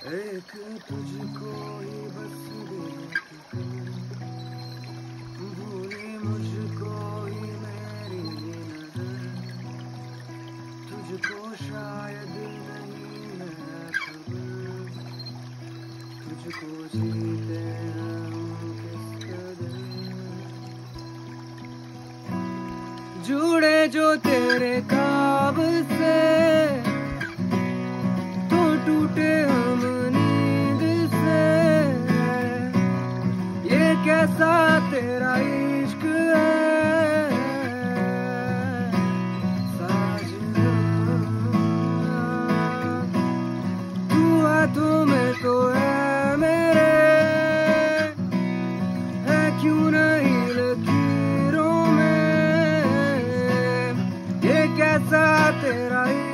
एक तुझको ही बस भूली मुझको ही मेरी नज़र। तुझको शायद नहीं है खबर। तुझको जीते जुड़े जो तेरे काब से तो टूटे हम कैसा तेरा इश्क है। साजना तू हाथों तो है मेरे। है क्यों नहीं लकीरों में? ये कैसा तेरा इश्क